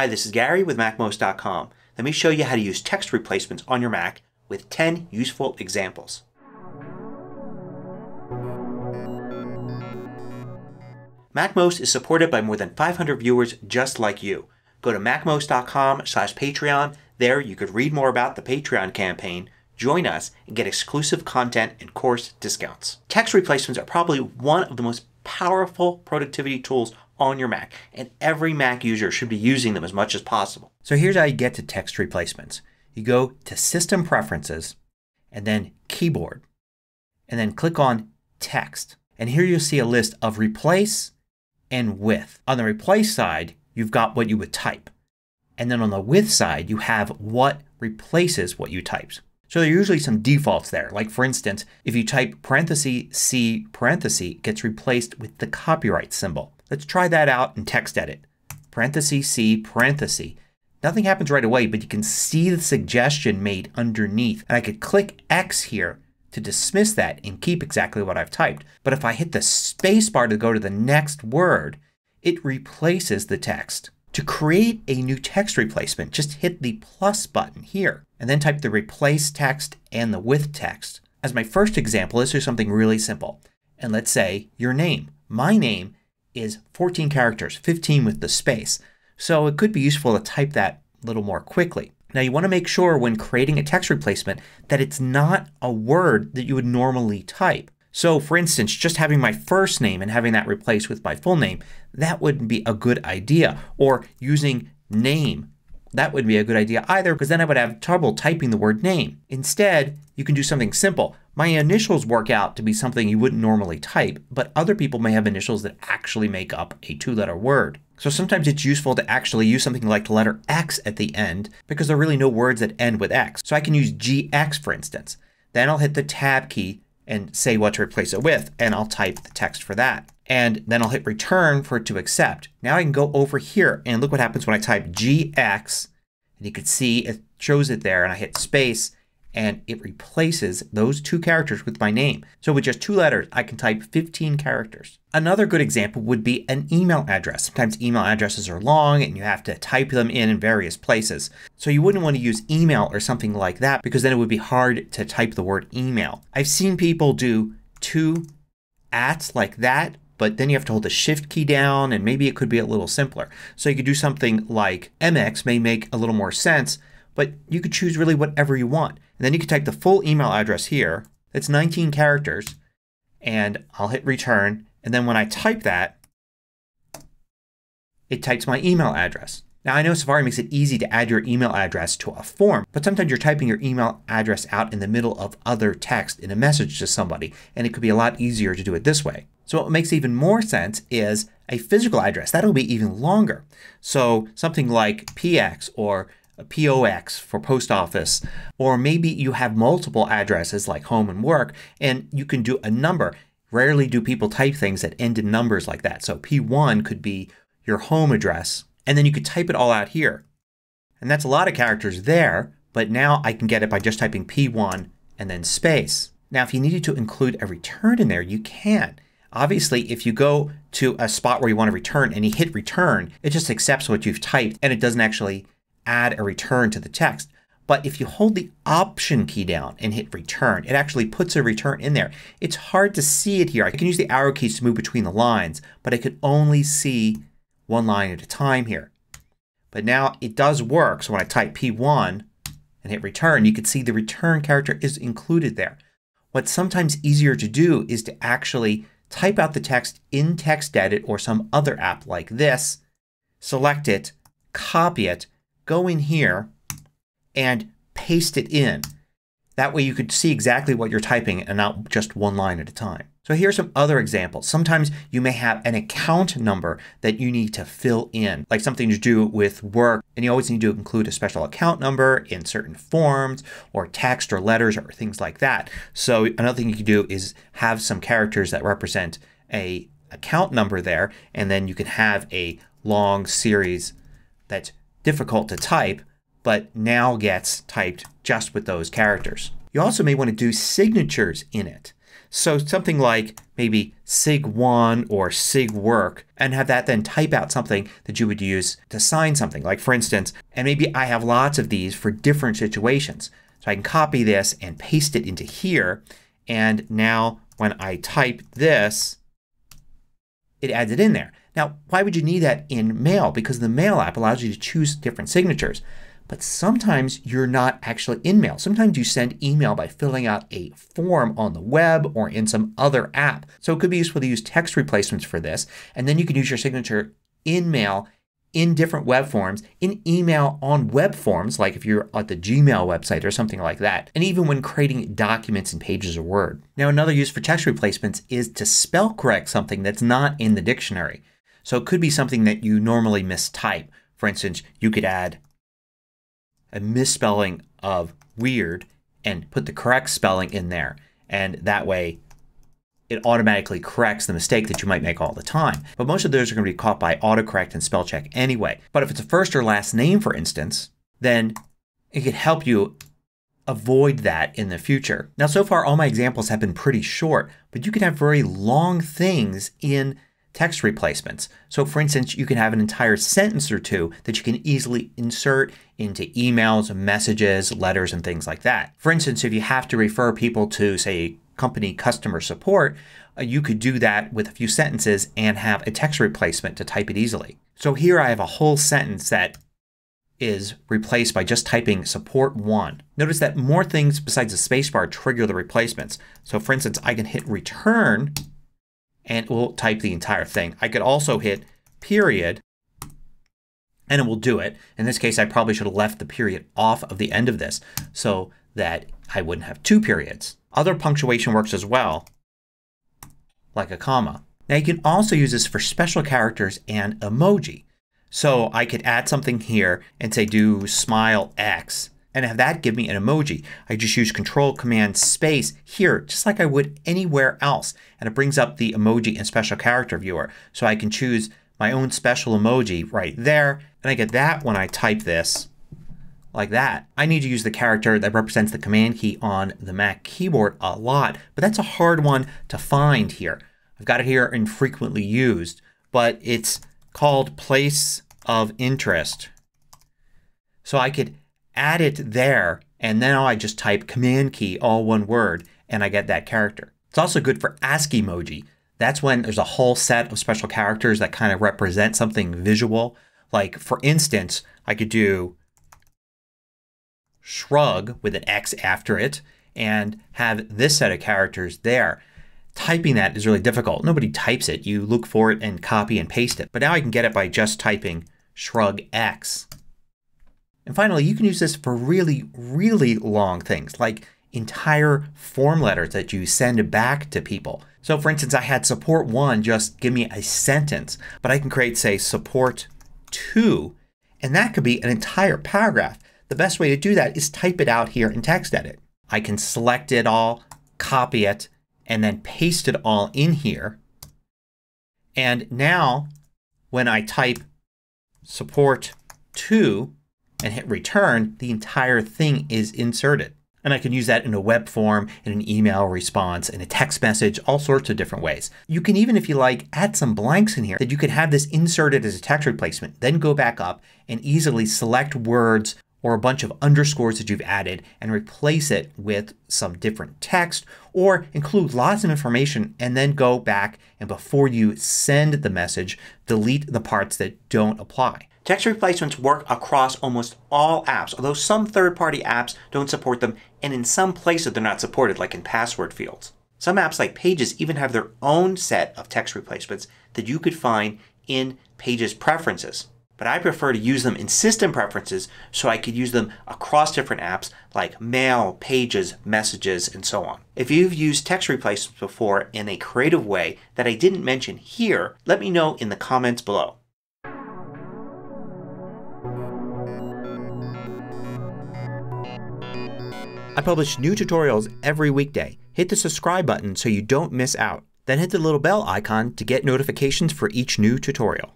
Hi, this is Gary with MacMost.com. Let me show you how to use text replacements on your Mac with 10 useful examples. MacMost is supported by more than 500 viewers just like you. Go to MacMost.com slash Patreon. There you could read more about the Patreon campaign, join us, and get exclusive content and course discounts. Text replacements are probably one of the most powerful productivity tools on your Mac and every Mac user should be using them as much as possible. So here's how you get to text replacements. You go to System Preferences and then Keyboard and then click on Text. And here you'll see a list of Replace and With. On the Replace side you've got what you would type. And then on the With side you have what replaces what you typed. So there are usually some defaults there. Like for instance, if you type parenthesis C parenthesis gets replaced with the copyright symbol. Let's try that out in TextEdit. Parenthesis C parenthesis. Nothing happens right away but you can see the suggestion made underneath. And I could click X here to dismiss that and keep exactly what I've typed. But if I hit the space bar to go to the next word it replaces the text. To create a new text replacement just hit the plus button here and then type the replace text and the with text. As my first example let's do something really simple. And let's say your name. My name is 14 characters, 15 with the space. So it could be useful to type that a little more quickly. Now you want to make sure when creating a text replacement that it's not a word that you would normally type. So for instance just having my first name and having that replaced with my full name that wouldn't be a good idea. Or using name that wouldn't be a good idea either because then I would have trouble typing the word name. Instead you can do something simple. My initials work out to be something you wouldn't normally type but other people may have initials that actually make up a two letter word. So sometimes it's useful to actually use something like the letter X at the end because there are really no words that end with X. So I can use GX for instance. Then I'll hit the tab key and say what to replace it with and I'll type the text for that. And then I'll hit return for it to accept. Now I can go over here and look what happens when I type GX and you can see it shows it there and I hit space and it replaces those two characters with my name. So with just two letters I can type 15 characters. Another good example would be an email address. Sometimes email addresses are long and you have to type them in in various places. So you wouldn't want to use email or something like that because then it would be hard to type the word email. I've seen people do two ats like that but then you have to hold the shift key down and maybe it could be a little simpler. So you could do something like MX may make a little more sense but you could choose really whatever you want. And then you can type the full email address here. It's 19 characters and I'll hit return and then when I type that it types my email address. Now I know Safari makes it easy to add your email address to a form but sometimes you're typing your email address out in the middle of other text in a message to somebody and it could be a lot easier to do it this way. So what makes even more sense is a physical address. That'll be even longer. So something like PX or POX for post office or maybe you have multiple addresses like home and work and you can do a number. Rarely do people type things that end in numbers like that. So P1 could be your home address and then you could type it all out here. And that's a lot of characters there but now I can get it by just typing P1 and then space. Now if you needed to include a return in there you can. Obviously if you go to a spot where you want to return and you hit return it just accepts what you've typed and it doesn't actually add a return to the text. But if you hold the Option key down and hit return it actually puts a return in there. It's hard to see it here. I can use the arrow keys to move between the lines but I could only see one line at a time here. But now it does work. So when I type P1 and hit return you can see the return character is included there. What's sometimes easier to do is to actually type out the text in TextEdit or some other app like this, select it, copy it, go in here and paste it in. That way you could see exactly what you're typing and not just one line at a time. So here's some other examples. Sometimes you may have an account number that you need to fill in. Like something to do with work and you always need to include a special account number in certain forms or text or letters or things like that. So another thing you can do is have some characters that represent a account number there and then you can have a long series that's difficult to type but now gets typed just with those characters. You also may want to do signatures in it. So something like maybe sig1 or sigwork and have that then type out something that you would use to sign something. Like for instance, and maybe I have lots of these for different situations. So I can copy this and paste it into here and now when I type this it adds it in there. Now why would you need that in Mail? Because the Mail app allows you to choose different signatures. But sometimes you're not actually in mail. Sometimes you send email by filling out a form on the web or in some other app. So it could be useful to use text replacements for this. And then you can use your signature in mail in different web forms, in email on web forms like if you're at the Gmail website or something like that. And even when creating documents in pages of Word. Now another use for text replacements is to spell correct something that's not in the dictionary. So it could be something that you normally mistype. For instance, you could add a misspelling of weird and put the correct spelling in there. And that way it automatically corrects the mistake that you might make all the time. But most of those are going to be caught by autocorrect and spell check anyway. But if it's a first or last name for instance, then it can help you avoid that in the future. Now so far all my examples have been pretty short but you can have very long things in text replacements. So for instance you can have an entire sentence or two that you can easily insert into emails, messages, letters, and things like that. For instance if you have to refer people to say company customer support uh, you could do that with a few sentences and have a text replacement to type it easily. So here I have a whole sentence that is replaced by just typing support 1. Notice that more things besides the spacebar trigger the replacements. So for instance I can hit return and it will type the entire thing. I could also hit period and it will do it. In this case I probably should have left the period off of the end of this so that I wouldn't have two periods. Other punctuation works as well like a comma. Now you can also use this for special characters and emoji. So I could add something here and say do smile X and have that give me an emoji. I just use Control Command Space here just like I would anywhere else and it brings up the emoji and special character viewer. So I can choose my own special emoji right there and I get that when I type this like that. I need to use the character that represents the command key on the Mac keyboard a lot but that's a hard one to find here. I've got it here in frequently used but it's called place of interest. So I could add it there and now I just type command key all one word and I get that character. It's also good for ASCII emoji. That's when there's a whole set of special characters that kind of represent something visual. Like for instance I could do shrug with an X after it and have this set of characters there. Typing that is really difficult. Nobody types it. You look for it and copy and paste it. But now I can get it by just typing shrug X. And finally you can use this for really, really long things like entire form letters that you send back to people. So for instance I had support 1 just give me a sentence but I can create say support 2 and that could be an entire paragraph. The best way to do that is type it out here in TextEdit. I can select it all, copy it, and then paste it all in here. And now when I type support 2 and hit return the entire thing is inserted. And I can use that in a web form, in an email response, in a text message, all sorts of different ways. You can even, if you like, add some blanks in here that you could have this inserted as a text replacement. Then go back up and easily select words or a bunch of underscores that you've added and replace it with some different text or include lots of information and then go back and before you send the message delete the parts that don't apply. Text replacements work across almost all apps although some third-party apps don't support them and in some places they're not supported like in password fields. Some apps like Pages even have their own set of text replacements that you could find in Pages preferences. But I prefer to use them in system preferences so I could use them across different apps like Mail, Pages, Messages, and so on. If you've used text replacements before in a creative way that I didn't mention here, let me know in the comments below. I publish new tutorials every weekday. Hit the subscribe button so you don't miss out. Then hit the little bell icon to get notifications for each new tutorial.